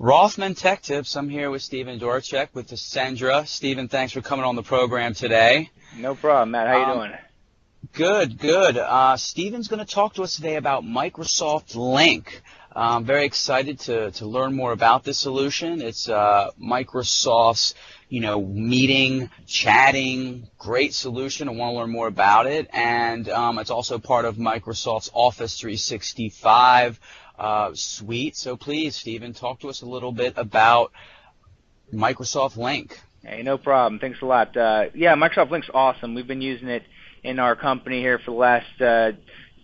Rothman Tech Tips. I'm here with Stephen Dvoranchik with Ascendra. Stephen, thanks for coming on the program today. No problem, Matt. How you Um, doing? Good, good. Uh, Stephen's going to talk to us today about Microsoft Lync. I'm very excited to, to learn more about this solution. It's uh, Microsoft's, you know, meeting, chatting, great solution. I want to learn more about it, and um, it's also part of Microsoft's Office 365 uh, suite. So please, Stephen, talk to us a little bit about Microsoft Lync. Hey, no problem. Thanks a lot. Uh, yeah, Microsoft Lync's awesome. We've been using it in our company here for the last uh,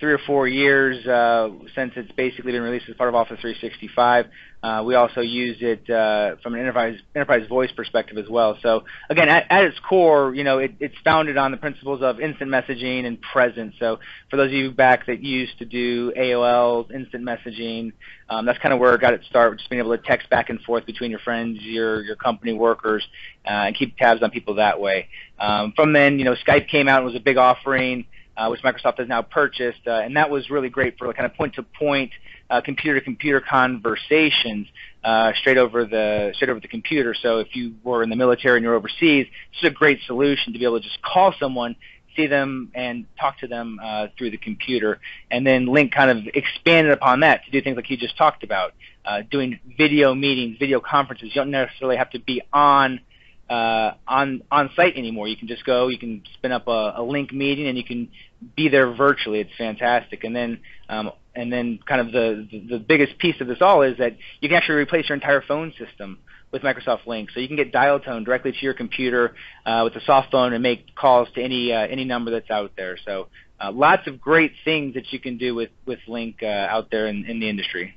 three or four years uh, since it's basically been released as part of Office 365. Uh, we also use it uh, from an enterprise enterprise voice perspective as well. So again, at, at its core, you know, it, it's founded on the principles of instant messaging and presence. So for those of you back that used to do AOL instant messaging, um, that's kind of where it got its start, just being able to text back and forth between your friends, your your company workers, uh, and keep tabs on people that way. Um, from then, you know, Skype came out and was a big offering which Microsoft has now purchased, uh, and that was really great for kind of point-to-point, uh, computer-to-computer conversations uh, straight over the straight over the computer. So if you were in the military and you're overseas, this is a great solution to be able to just call someone, see them, and talk to them uh, through the computer. And then Lync kind of expanded upon that to do things like you just talked about, uh, doing video meetings, video conferences. You don't necessarily have to be on uh, on on site anymore. You can just go, you can spin up a, a Lync meeting, and you can be there virtually. It's fantastic. And then um, and then kind of the, the the biggest piece of this all is that you can actually replace your entire phone system with Microsoft Lync. So you can get dial tone directly to your computer uh, with a soft phone and make calls to any uh, any number that's out there. So uh, lots of great things that you can do with with Lync uh, out there in, in the industry.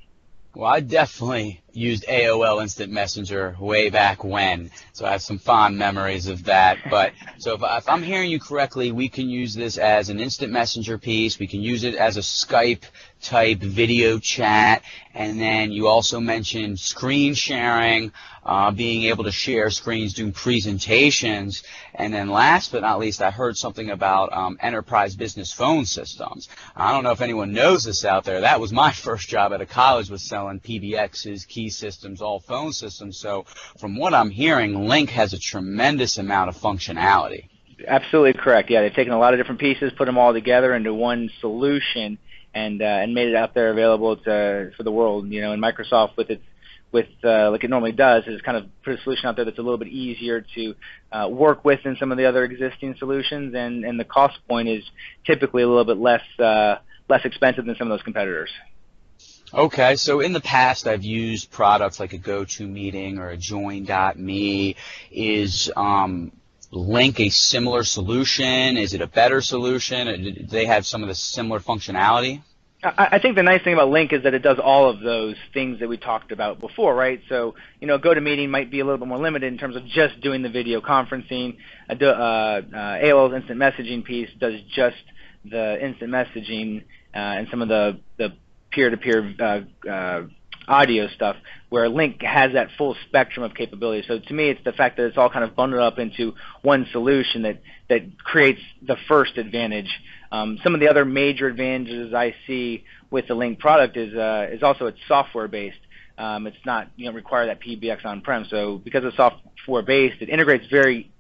Well, I definitely used AOL Instant Messenger way back when, so I have some fond memories of that. But so if, if I'm hearing you correctly, we can use this as an instant messenger piece. We can use it as a Skype type video chat, and then you also mentioned screen sharing, uh, being able to share screens, doing presentations, and then last but not least, I heard something about um, enterprise business phone systems. I don't know if anyone knows this out there. That was my first job at a college was selling PBXs, key systems, all phone systems. So from what I'm hearing, Lync has a tremendous amount of functionality. Absolutely correct. Yeah, they've taken a lot of different pieces, put them all together into one solution, and uh, and made it out there available to for the world. You know, and Microsoft with its with uh, like it normally does is kind of put a solution out there that's a little bit easier to uh, work with than some of the other existing solutions, and and the cost point is typically a little bit less uh, less expensive than some of those competitors. Okay, so in the past I've used products like a GoToMeeting or a Join.me. Is um, Lync a similar solution? Is it a better solution? Do they have some of the similar functionality? I think the nice thing about Lync is that it does all of those things that we talked about before, right? So, you know, GoToMeeting might be a little bit more limited in terms of just doing the video conferencing. Uh, uh, uh, AOL's instant messaging piece does just the instant messaging uh, and some of the, the peer-to-peer uh, uh, audio stuff, where Lync has that full spectrum of capabilities. So to me, it's the fact that it's all kind of bundled up into one solution that, that creates the first advantage. Um, some of the other major advantages I see with the Lync product is, uh, is also it's software based. Um, it's not you know require that PBX on-prem. So because it's software based, it integrates very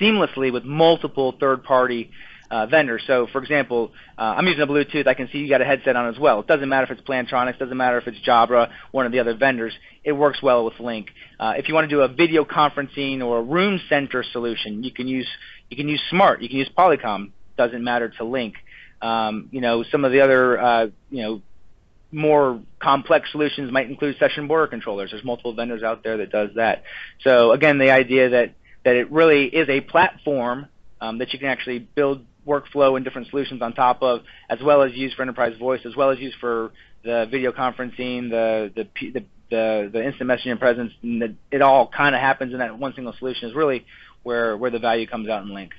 seamlessly with multiple third-party uh, vendors. So, for example, uh, I'm using a Bluetooth. I can see you got a headset on as well. It doesn't matter if it's Plantronics, doesn't matter if it's Jabra, one of the other vendors. It works well with Lync. Uh, if you want to do a video conferencing or a room center solution, you can use you can use Smart. You can use Polycom. Doesn't matter to Lync. Um, you know, some of the other uh, you know more complex solutions might include session border controllers. There's multiple vendors out there that does that. So again, the idea that that it really is a platform um, that you can actually build workflow and different solutions on top of, as well as used for enterprise voice, as well as used for the video conferencing, the the the, the, the instant messaging presence, and the, it all kind of happens in that one single solution. Is really where where the value comes out in Lync.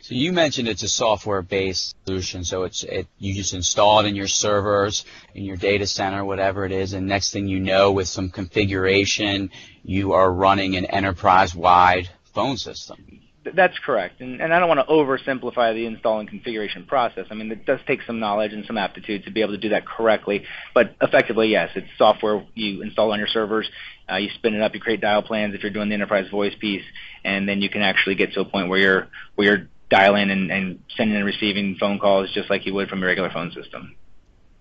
So you mentioned it's a software-based solution, so it's it you just install it in your servers, in your data center, whatever it is, and next thing you know, with some configuration, you are running an enterprise-wide phone system. That's correct, and, and I don't want to oversimplify the install and configuration process. I mean, it does take some knowledge and some aptitude to be able to do that correctly. But effectively, yes, it's software you install on your servers. Uh, you spin it up, you create dial plans if you're doing the enterprise voice piece, and then you can actually get to a point where you're where you're dialing and, and sending and receiving phone calls just like you would from your regular phone system.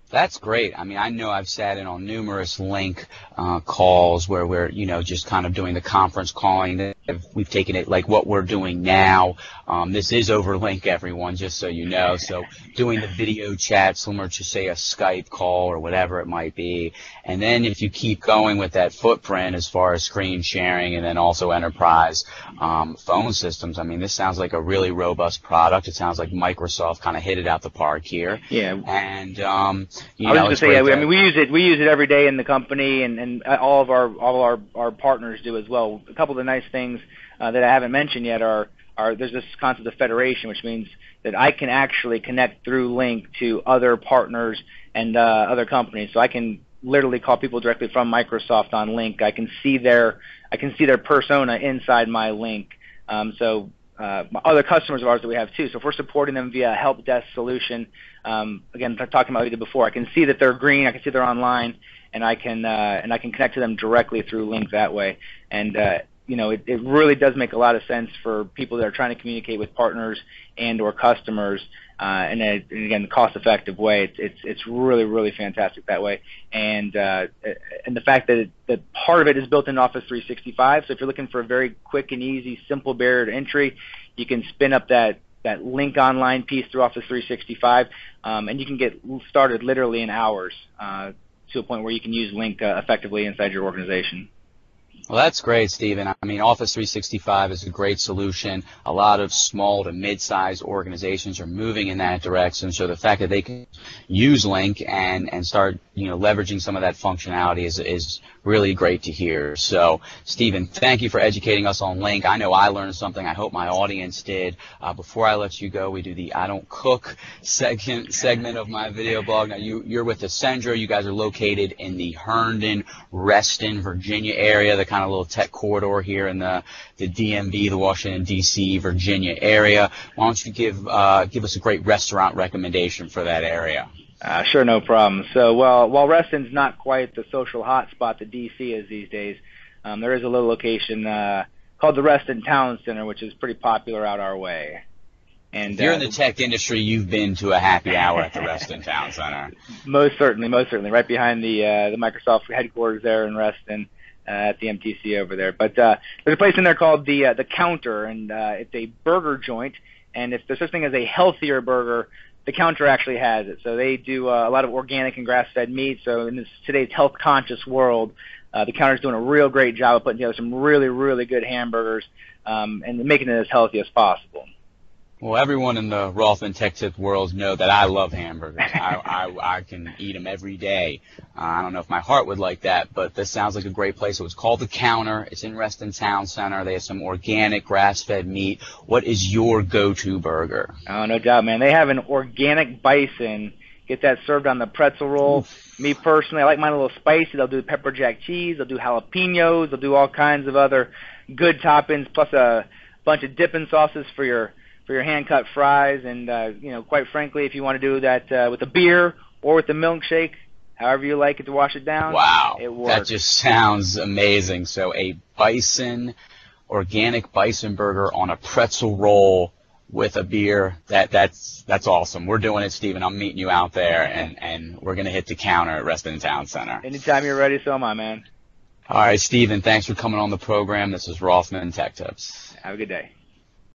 That's great. I mean, I know I've sat in on numerous Lync uh, calls where we're, you know, just kind of doing the conference calling. We've taken it like what we're doing now. Um, this is over Lync, everyone, just so you know. So doing the video chat, similar to say a Skype call or whatever it might be. And then if you keep going with that footprint as far as screen sharing and then also enterprise um, phone systems, I mean, this sounds like a really robust product. It sounds like Microsoft kind of hit it out the park here. Yeah. And um, you I was going to say, yeah, we, I mean, we use it. We use it every day in the company, and and all of our all our our partners do as well. A couple of the nice things uh, that I haven't mentioned yet are are there's this concept of federation, which means that I can actually connect through Lync to other partners and uh, other companies. So I can literally call people directly from Microsoft on Lync. I can see their I can see their persona inside my Lync. Um, so uh, other customers of ours that we have too. So if we're supporting them via a help desk solution, um, again talking about we did before, I can see that they're green, I can see they're online, and I can uh, and I can connect to them directly through Lync that way. And uh, you know, it, it really does make a lot of sense for people that are trying to communicate with partners and or customers uh, in a and again cost-effective way. It's it's it's really really fantastic that way, and uh, and the fact that it, that part of it is built in Office 365. So if you're looking for a very quick and easy, simple barrier to entry, you can spin up that that Lync online piece through Office 365, um, and you can get started literally in hours uh, to a point where you can use Lync uh, effectively inside your organization. Well, that's great, Stephen. I mean, Office 365 is a great solution. A lot of small to mid-sized organizations are moving in that direction. So the fact that they can use Lync and, and start, you know, leveraging some of that functionality is, is really great to hear. So, Stephen, thank you for educating us on Lync. I know I learned something. I hope my audience did. Uh, before I let you go, we do the I Don't Cook segment, segment of my video blog. Now, you, you're with Ascendra. You guys are located in the Herndon, Reston, Virginia area, the kind of little tech corridor here in the, the DMV, the Washington, D.C., Virginia area. Why don't you give, uh, give us a great restaurant recommendation for that area? Uh, sure, no problem. So, well, while Reston's not quite the social hotspot that DC is these days, um, there is a little location uh, called the Reston Town Center, which is pretty popular out our way. And If you're in uh, the tech industry, you've been to a happy hour at the Reston Town Center. most certainly, most certainly, right behind the uh, the Microsoft headquarters there in Reston. At the MTC over there, but uh, there's a place in there called the uh, the Counter, and uh, it's a burger joint. And if there's such thing as a healthier burger, the counter actually has it. So they do uh, a lot of organic and grass-fed meat. So in this today's health-conscious world, uh, the counter's doing a real great job of putting together some really, really good hamburgers um, and making it as healthy as possible. Well, everyone in the Rothman Tech Tip world know that I love hamburgers. I, I, I can eat them every day. Uh, I don't know if my heart would like that, but this sounds like a great place. So it's called The Counter. It's in Reston Town Center. They have some organic grass-fed meat. What is your go-to burger? Oh, no doubt, man. They have an organic bison. Get that served on the pretzel roll. Me personally, I like mine a little spicy. They'll do pepper jack cheese. They'll do jalapenos. They'll do all kinds of other good toppings, plus a bunch of dipping sauces for your for your hand cut fries. And uh, you know, quite frankly, if you want to do that uh, with a beer or with a milkshake, however you like it to wash it down, Wow, it that just sounds amazing. So a bison, organic bison burger on a pretzel roll with a beer. That that's that's awesome. We're doing it, Stephen. I'm meeting you out there, and and we're gonna hit the counter at Reston Town Center. Anytime you're ready, so am I, man. All right, Stephen. Thanks for coming on the program. This is Rothman Tech Tips. Have a good day.